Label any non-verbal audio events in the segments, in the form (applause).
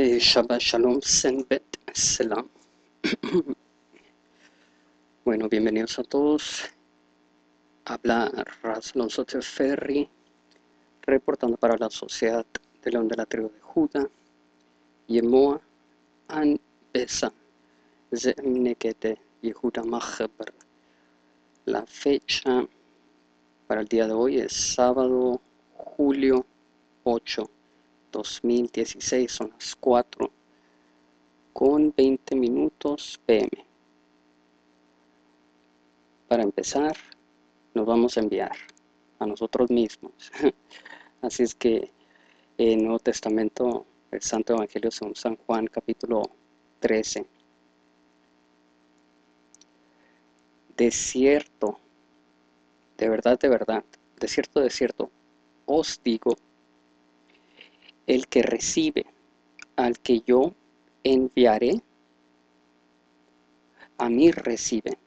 Eh, Shabbat Shalom Senbet Selam. (clears throat) bueno, bienvenidos a todos. Habla Raz Alonso reportando para la Sociedad de León de la Tribu de Judá, Yemoa An Besa Zemnekete Yehuda Machaber. La fecha para el día de hoy es sábado, julio 8 2016, son las 4 con 20 minutos pm. Para empezar, nos vamos a enviar a nosotros mismos. (laughs) Así es que el Nuevo Testamento, el Santo Evangelio según San Juan, capítulo 13. De cierto, de verdad, de verdad, de cierto, de cierto, os digo el que recibe al que yo enviaré, a mí recibe.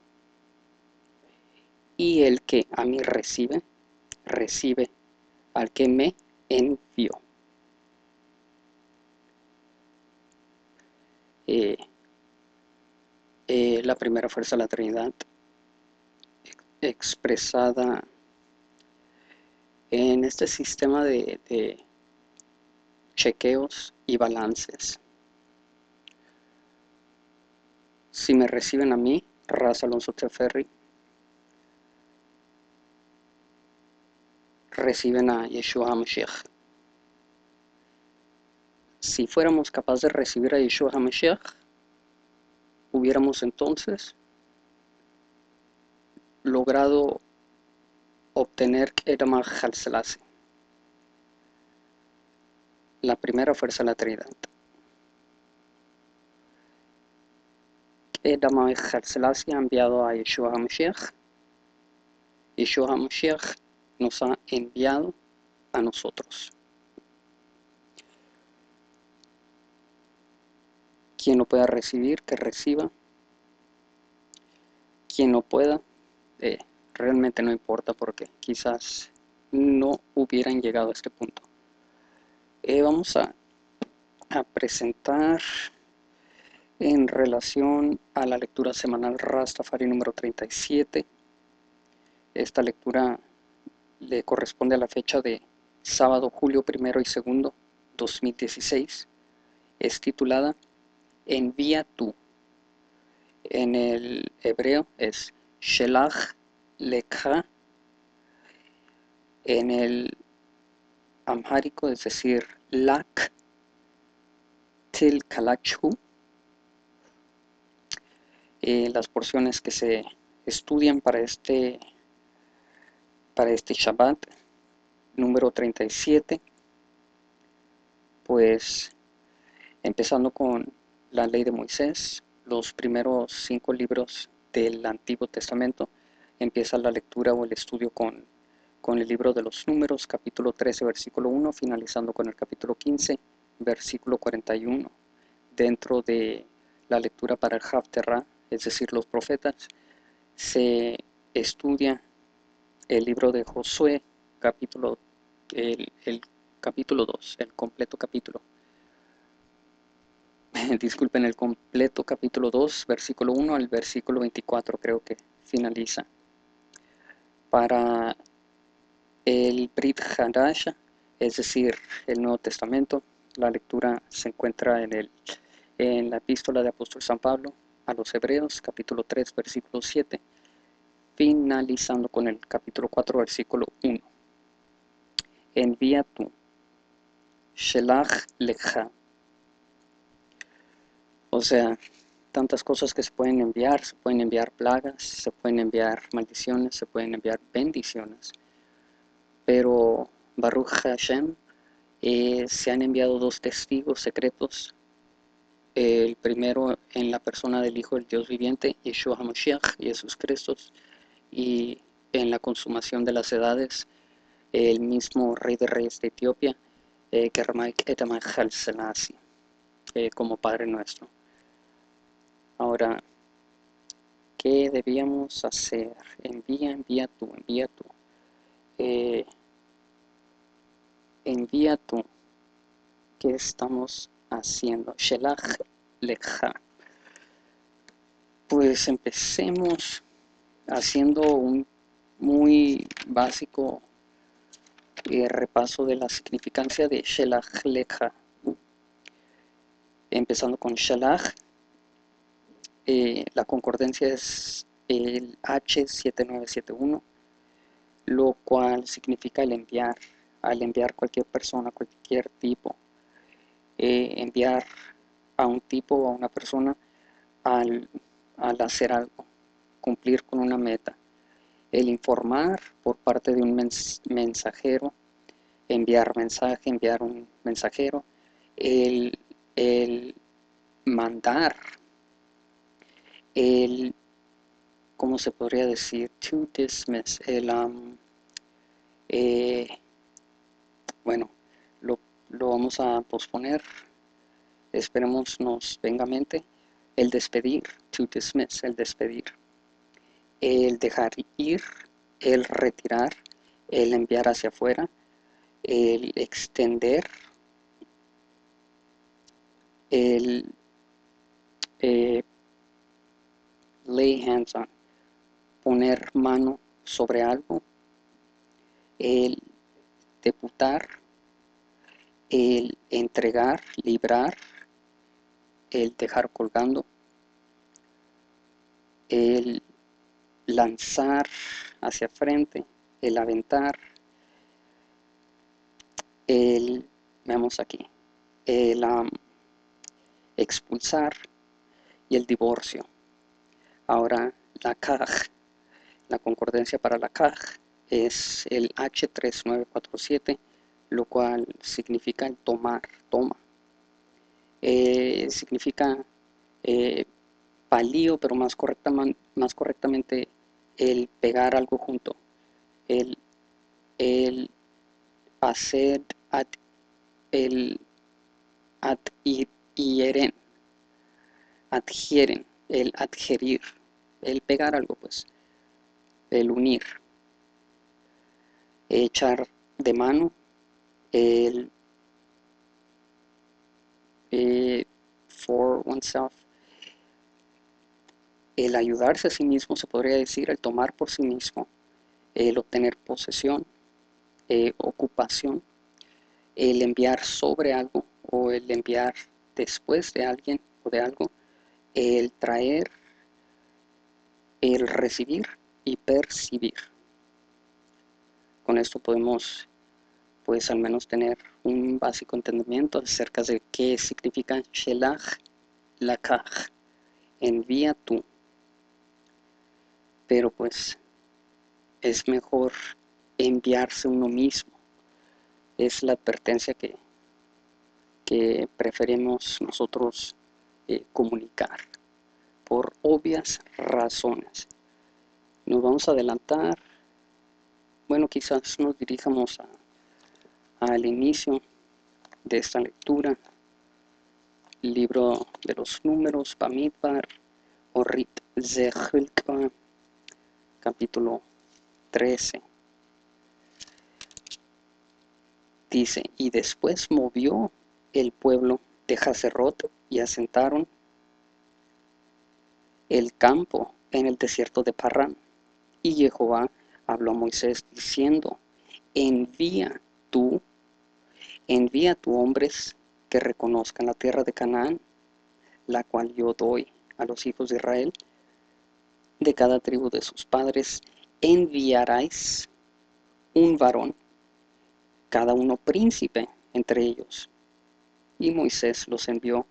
Y el que a mí recibe, recibe al que me envió. Eh, eh, la primera fuerza de la Trinidad expresada en este sistema de chequeos y balances. Si me reciben a mí, Raz Alonso Teferri, reciben a Yeshua HaMashiach. Si fuéramos capaces de recibir a Yeshua HaMashiach, hubiéramos entonces logrado obtener Edamar Halselase la primera fuerza de la Trinidad. Edam Selassie ha enviado a Yeshua HaMashiach. Yeshua HaMashiach nos ha enviado a nosotros. Quien lo pueda recibir, que reciba. Quien no pueda, eh, realmente no importa porque quizás no hubieran llegado a este punto. Eh, vamos a, presentar en relación a la lectura semanal Rastafari número 37. Esta lectura le corresponde a la fecha de sábado, julio primero y segundo 2016. Es titulada Envía tú. En el hebreo es Shelach Lekha. En el amhárico, es decir, lak til kalachu. Eh, las porciones que se estudian para este, para este Shabbat, número 37, pues empezando con la ley de Moisés, los primeros cinco libros del Antiguo Testamento, empieza la lectura o el estudio con con el libro de los números, capítulo 13, versículo 1, finalizando con el capítulo 15, versículo 41. Dentro de la lectura para el Haftarah, es decir, los profetas, se estudia el libro de Josué, capítulo, el, el capítulo 2, el completo capítulo. (laughs) Disculpen, el completo capítulo 2, versículo 1 al versículo 24, creo que finaliza. Para el Brit Hadash, es decir, el Nuevo Testamento. La lectura se encuentra en, el, en la epístola de apóstol San Pablo a los Hebreos, capítulo 3, versículo 7, finalizando con el capítulo 4, versículo 1. Envía tú, Shelach Lecha. O sea, tantas cosas que se pueden enviar, se pueden enviar plagas, se pueden enviar maldiciones, se pueden enviar bendiciones pero Baruch Hashem eh, se han enviado dos testigos secretos. El primero en la persona del Hijo del Dios viviente, Yeshua HaMashiach, Jesús Cristo, y en la consumación de las edades, el mismo Rey de Reyes de Etiopía, eh, Selassie, eh, como Padre nuestro. Ahora, ¿qué debíamos hacer? Envía, envía tú, envía tú. Eh, envía tú, ¿qué estamos haciendo. Shelach lecha. Pues empecemos haciendo un muy básico eh, repaso de la significancia de Shelach lecha. Empezando con Shelach, eh, la concordancia es el H7971, lo cual significa el enviar, al enviar cualquier persona, cualquier tipo, eh, enviar a un tipo o a una persona al, hacer algo, cumplir con una meta. El informar por parte de un mensajero, enviar mensaje, enviar un mensajero, el, el mandar, el, ¿cómo se podría decir? To dismiss, el, um, eh, bueno, lo, lo, vamos a posponer, esperemos nos venga a mente, el despedir, to dismiss, el despedir, el dejar ir, el retirar, el enviar hacia afuera, el extender, el eh, lay hands on, poner mano sobre algo, el deputar, el entregar, librar, el dejar colgando, el lanzar hacia frente, el aventar, el, veamos aquí, el expulsar y el divorcio. Ahora la (laughs) CAG, la concordancia para la CAG es el H3947, lo cual significa tomar, toma. Eh, significa eh, palío, pero más, más correctamente el pegar algo junto, el, el hacer ad, el adhieren, adhieren, el adherir, el pegar algo pues, el unir, echar de mano, el eh, for oneself, el ayudarse a sí mismo, se podría decir, el tomar por sí mismo, el obtener posesión, eh, ocupación, el enviar sobre algo o el enviar después de alguien o de algo, el traer, el recibir y percibir. Con esto podemos pues al menos tener un básico entendimiento acerca de qué significa Shelach Lakach, envía tú. Pero pues es mejor enviarse uno mismo. Es la advertencia que, que preferimos nosotros eh, comunicar por obvias razones. Nos vamos a adelantar. Bueno, quizás nos dirijamos al inicio de esta lectura. Libro de los números, Bamidbar, Zehilka, capítulo 13. Dice, y después movió el pueblo de Haserot y asentaron el campo en el desierto de Parrán. Y Jehová habló a Moisés diciendo, envía tú, envía tú hombres que reconozcan la tierra de Canaán, la cual yo doy a los hijos de Israel, de cada tribu de sus padres, enviaráis un varón, cada uno príncipe entre ellos. Y Moisés los envió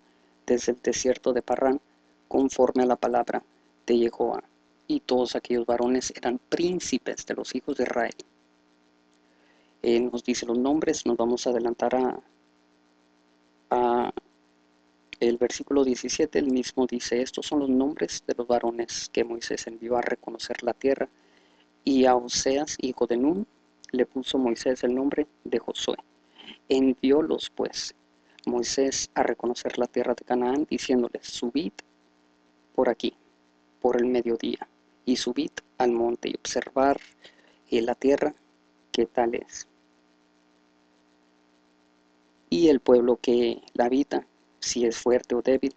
desde el desierto de Parrán, conforme a la palabra de Jehová. Y todos aquellos varones eran príncipes de los hijos de Israel. Eh, nos dice los nombres, nos vamos a adelantar a, el versículo 17, el mismo dice, estos son los nombres de los varones que Moisés envió a reconocer la tierra y a Oseas, hijo de Nun, le puso Moisés el nombre de Josué. Enviólos pues Moisés a reconocer la tierra de Canaán, diciéndoles, subid por aquí, por el mediodía, y subid al monte y observar en la tierra qué tal es. Y el pueblo que la habita si es fuerte o débil,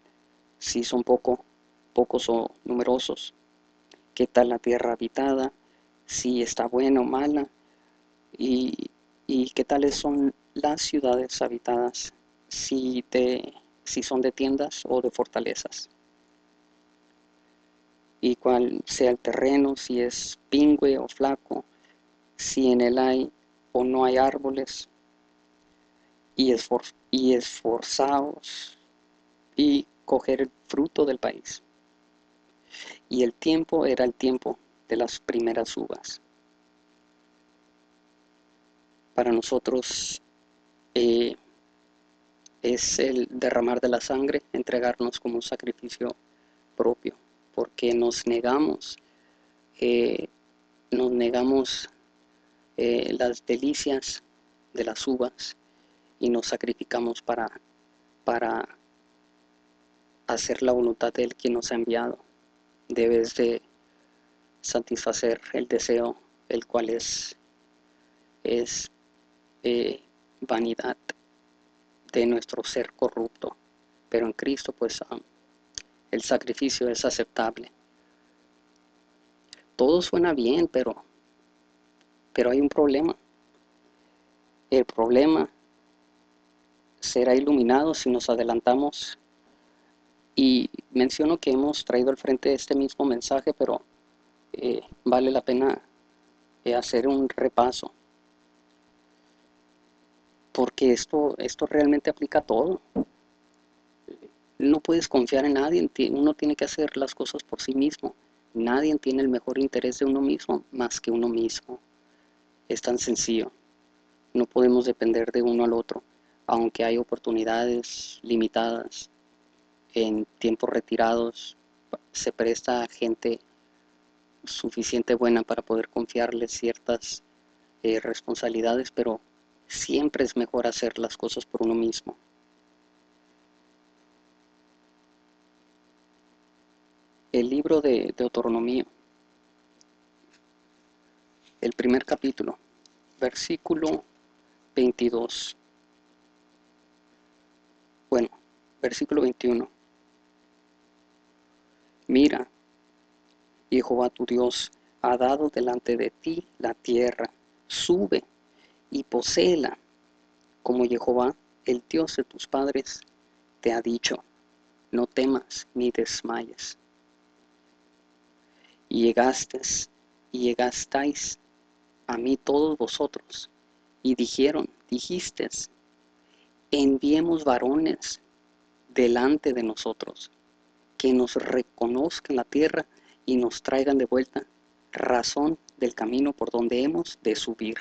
si son poco, pocos o numerosos, qué tal la tierra habitada, si está buena o mala, y, y qué tales son las ciudades habitadas, si, si son de tiendas o de fortalezas y cuál sea el terreno, si es pingüe o flaco, si en él hay o no hay árboles, y, esfor y esforzaos y coger el fruto del país. Y el tiempo era el tiempo de las primeras uvas. Para nosotros eh, es el derramar de la sangre, entregarnos como un sacrificio propio porque nos negamos, eh, nos negamos eh, las delicias de las uvas y nos sacrificamos para, para hacer la voluntad de Él quien nos ha enviado. Debes de satisfacer el deseo, el cual es, es eh, vanidad de nuestro ser corrupto. Pero en Cristo pues el sacrificio es aceptable. Todo suena bien, pero, pero hay un problema. El problema será iluminado si nos adelantamos. Y menciono que hemos traído al frente este mismo mensaje, pero eh, vale la pena eh, hacer un repaso. Porque esto, esto realmente aplica a todo no puedes confiar en nadie, uno tiene que hacer las cosas por sí mismo. Nadie tiene el mejor interés de uno mismo más que uno mismo. Es tan sencillo. No podemos depender de uno al otro, aunque hay oportunidades limitadas. En tiempos retirados se presta a gente suficiente buena para poder confiarle ciertas eh, responsabilidades, pero siempre es mejor hacer las cosas por uno mismo. El libro de Deuteronomio, el primer capítulo, versículo 22. Bueno, versículo 21. Mira, Jehová tu Dios ha dado delante de ti la tierra, sube y poséela, como Jehová, el Dios de tus padres, te ha dicho, no temas ni desmayes y llegastes y llegastáis a mí todos vosotros, y dijeron, dijistes, enviemos varones delante de nosotros, que nos reconozcan la tierra y nos traigan de vuelta razón del camino por donde hemos de subir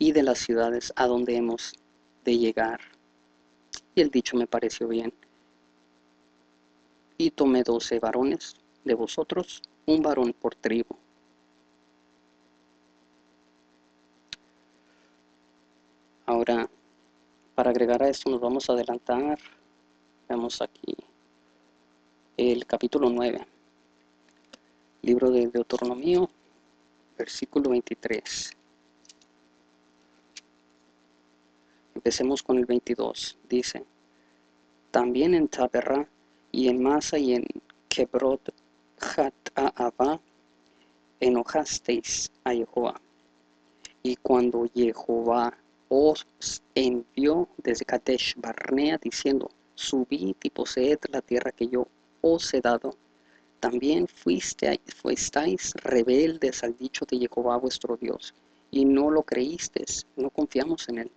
y de las ciudades a donde hemos de llegar. Y el dicho me pareció bien. Y tomé doce varones de vosotros un varón por tribu. Ahora, para agregar a esto nos vamos a adelantar. Vemos aquí el capítulo 9, libro de Deuteronomio, versículo 23. Empecemos con el 22. Dice, también en Taberra y en Masa y en Kebrot Enojasteis a Jehová. Y cuando Jehová os envió desde Kadesh Barnea diciendo, subid y poseed la tierra que yo os he dado, también fuiste, fuisteis rebeldes al dicho de Jehová vuestro Dios, y no lo creísteis, no confiamos en él,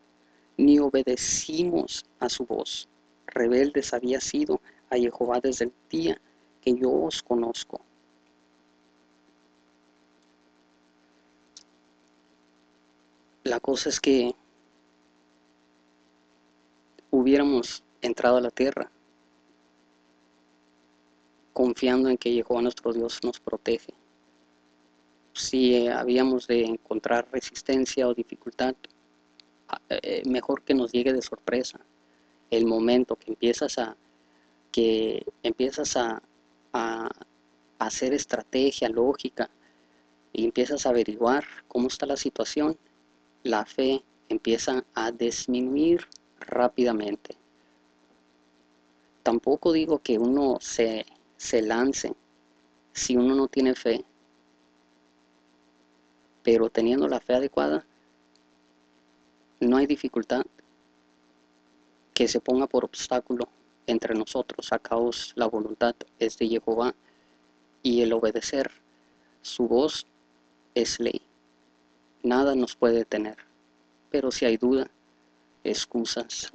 ni obedecimos a su voz. Rebeldes había sido a Jehová desde el día que yo os conozco. La cosa es que hubiéramos entrado a la tierra confiando en que Jehová nuestro Dios nos protege. Si habíamos de encontrar resistencia o dificultad, eh, mejor que nos llegue de sorpresa el momento que empiezas a que empiezas a, a, hacer estrategia, lógica, y empiezas a averiguar cómo está la situación, la fe empieza a disminuir rápidamente. tampoco digo que uno se, se lance si uno no tiene fe, pero teniendo la fe adecuada, no hay dificultad que se ponga por obstáculo entre nosotros. Sacaos la voluntad es de Jehová y el obedecer su voz es ley. Nada nos puede detener. Pero si hay duda, excusas,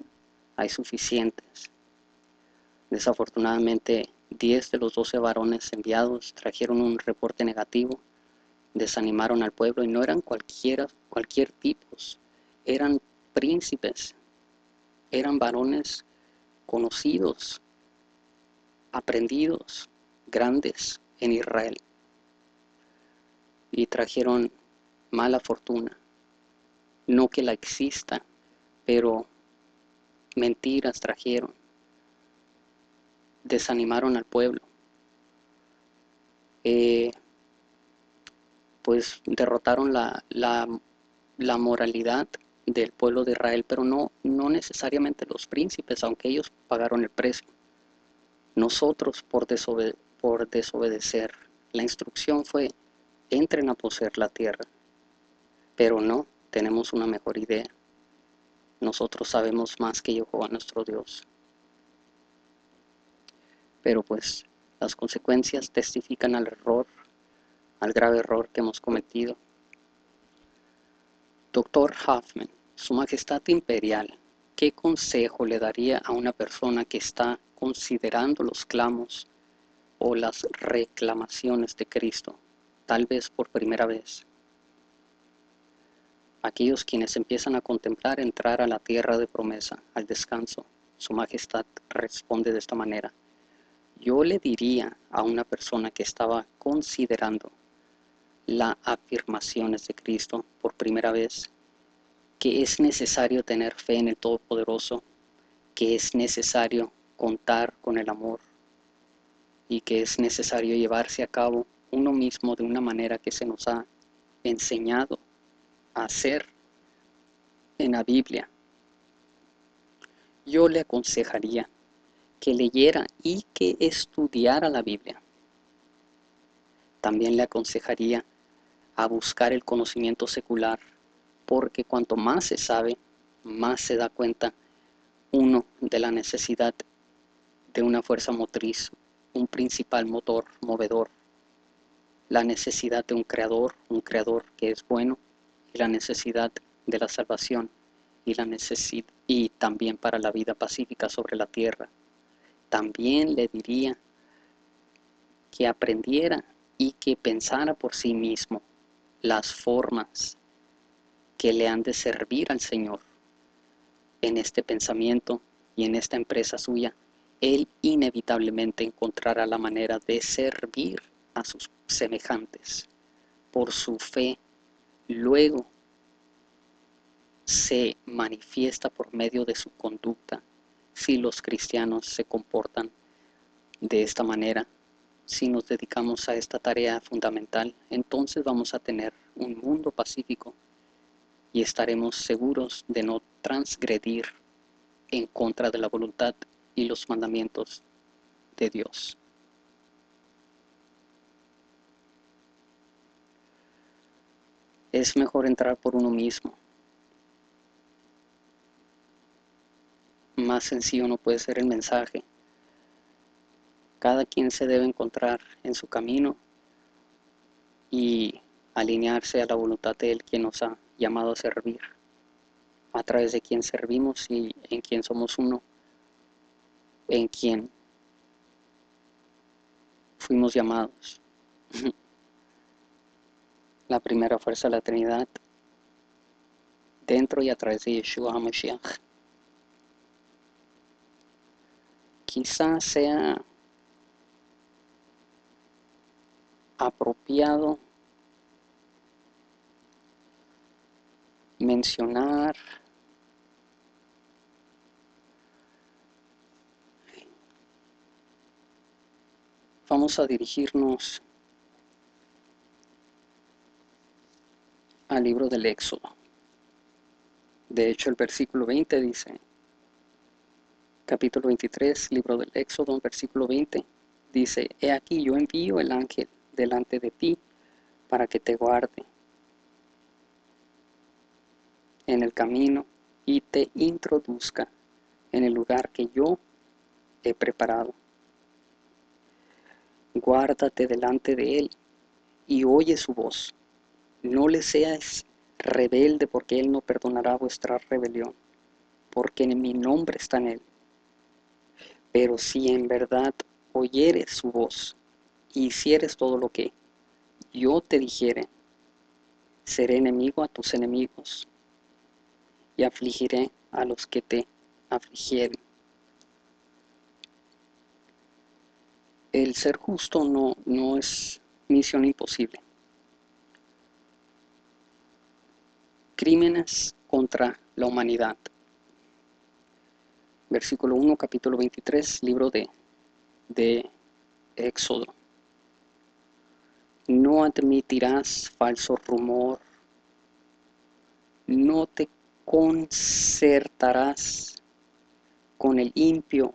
hay suficientes. Desafortunadamente, 10 de los 12 varones enviados trajeron un reporte negativo, desanimaron al pueblo y no eran cualquiera, cualquier tipos, eran príncipes, eran varones conocidos, aprendidos, grandes en Israel. Y trajeron mala fortuna. No que la exista, pero mentiras trajeron. Desanimaron al pueblo. Eh, pues derrotaron la, la, la moralidad del pueblo de Israel, pero no, no necesariamente los príncipes, aunque ellos pagaron el precio. Nosotros por, por desobedecer, la instrucción fue, entren a poseer la tierra, pero no, tenemos una mejor idea. Nosotros sabemos más que Jehová nuestro Dios. Pero pues las consecuencias testifican al error, al grave error que hemos cometido. Doctor Hoffman, su Majestad Imperial, ¿qué consejo le daría a una persona que está considerando los clamos o las reclamaciones de Cristo, tal vez por primera vez? Aquellos quienes empiezan a contemplar entrar a la tierra de promesa, al descanso, Su Majestad responde de esta manera. Yo le diría a una persona que estaba considerando las afirmaciones de Cristo por primera vez que es necesario tener fe en el Todopoderoso, que es necesario contar con el amor y que es necesario llevarse a cabo uno mismo de una manera que se nos ha enseñado a hacer en la Biblia. Yo le aconsejaría que leyera y que estudiara la Biblia. También le aconsejaría a buscar el conocimiento secular porque cuanto más se sabe, más se da cuenta uno de la necesidad de una fuerza motriz, un principal motor movedor, la necesidad de un creador, un creador que es bueno, y la necesidad de la salvación y, la necesidad, y también para la vida pacífica sobre la tierra. También le diría que aprendiera y que pensara por sí mismo las formas que le han de servir al Señor. En este pensamiento y en esta empresa suya, Él inevitablemente encontrará la manera de servir a sus semejantes. Por su fe, luego se manifiesta por medio de su conducta. Si los cristianos se comportan de esta manera, si nos dedicamos a esta tarea fundamental, entonces vamos a tener un mundo pacífico y estaremos seguros de no transgredir en contra de la voluntad y los mandamientos de Dios. Es mejor entrar por uno mismo. Más sencillo no puede ser el mensaje. Cada quien se debe encontrar en su camino y alinearse a la voluntad de Él quien nos ha llamado a servir, a través de quien servimos y en quien somos uno, en quien fuimos llamados. (laughs) La primera fuerza de la Trinidad, dentro y a través de Yeshua HaMashiach. Quizás sea apropiado mencionar vamos a dirigirnos al libro del Éxodo. De hecho, el versículo 20 dice, capítulo 23, libro del Éxodo, versículo 20, dice, He aquí yo envío el ángel delante de ti para que te guarde en el camino y te introduzca en el lugar que yo he preparado. Guárdate delante de él y oye su voz. No le seas rebelde porque él no perdonará vuestra rebelión, porque en mi nombre está en él. Pero si en verdad oyeres su voz y hicieres todo lo que yo te dijere, seré enemigo a tus enemigos y afligiré a los que te afligieren. El ser justo no, no es misión imposible. Crímenes contra la humanidad. Versículo 1, capítulo 23, libro de, de Éxodo. No admitirás falso rumor, no te concertarás con el impio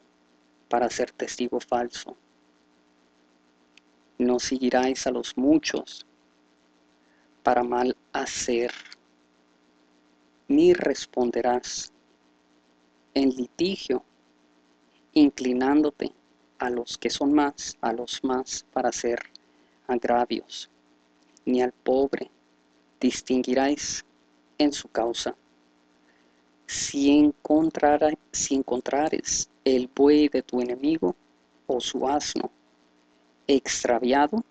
para ser testigo falso. No seguiráis a los muchos para mal hacer, ni responderás en litigio, inclinándote a los que son más, a los más para hacer agravios, ni al pobre distinguiráis en su causa si, encontrara, si encontrares el buey de tu enemigo o su asno extraviado,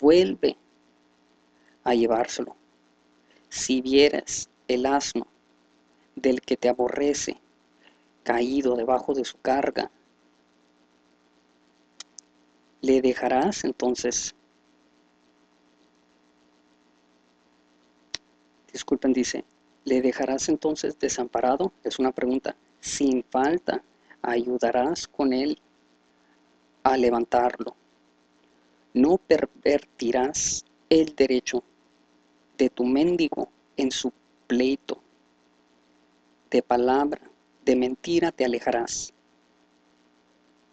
vuelve a llevárselo. Si vieres el asno del que te aborrece caído debajo de su carga, le dejarás entonces. Disculpen, dice, ¿Le dejarás entonces desamparado? Es una pregunta. Sin falta, ayudarás con él a levantarlo. No pervertirás el derecho de tu mendigo en su pleito. De palabra, de mentira te alejarás.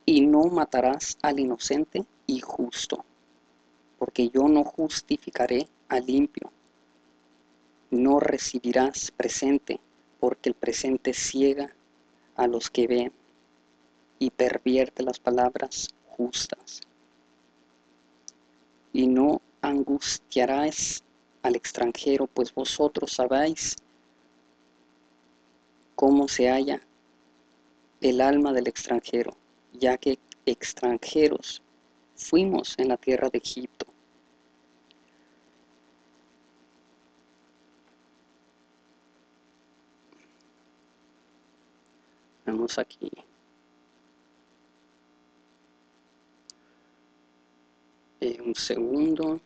Y no matarás al inocente y justo, porque yo no justificaré al limpio no recibirás presente, porque el presente ciega a los que ven y pervierte las palabras justas. Y no angustiarás al extranjero, pues vosotros sabéis cómo se halla el alma del extranjero, ya que extranjeros fuimos en la tierra de Egipto. Vamos aquí. Eh, un segundo.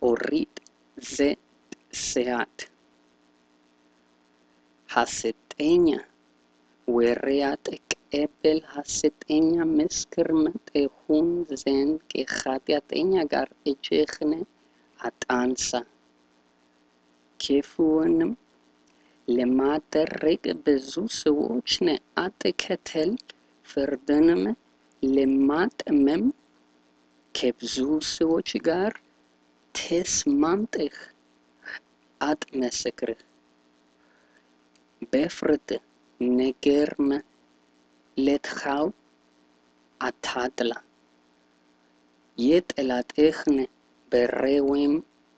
Orit zet seat. Haseteña. Werreatek epel haseteña meskermet ehun zen que jateateña gar echechne atansa. Que ለማደረግ ብዙ ሰዎችን አትከተል፣ ፍርድንም ለማጥመም ከብዙ ሰዎች ጋር ተስማምተህ አትመስክር። በፍርድ ነገርም ለድኻው አታድላ። የጠላትህን በሬ ወይም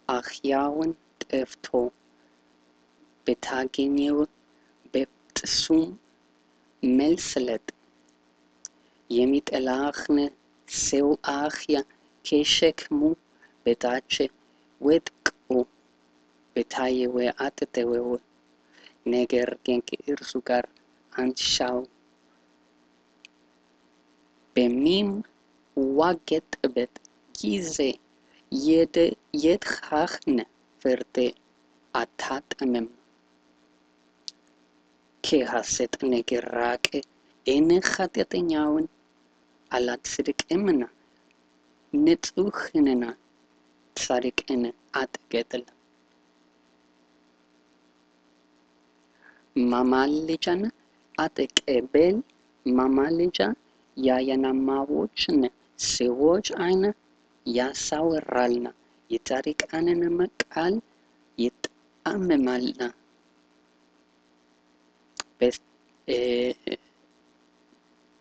አህያውን ጠፍቶ ብታገኘው በፍጹም መልስለት። የሚጠላህን ሰው አህያ ከሸክሙ በታች ወድቆ ብታየው አትተወው፣ ነገር ግን ከእርሱ ጋር አንሻው። በሚዋገጥበት ጊዜ የድኻህን ፍርድ አታጥምም። ከሐሰት ነገር ራቅ፣ እኔ ኃጢአተኛውን አላጽድቅምና ንጹሕንና ጻድቅን አትገድል። ማማለጃን አትቀበል ማማለጃ የአይናማዎችን ሰዎች ዓይን ያሳውራልና የጻድቃንንም ቃል ይጣመማልና።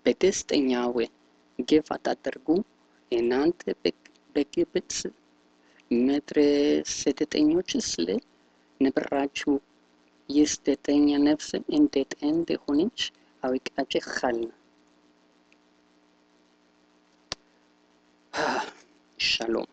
በደስተኛው ግፍ አታድርጉ፣ እናንተ በግብፅ ምድር ስደተኞች ስለ ነበራችሁ የስደተኛ ነፍስ እንዴት እንደሆነች አውቃችኋልና። (sighs) ሻሎም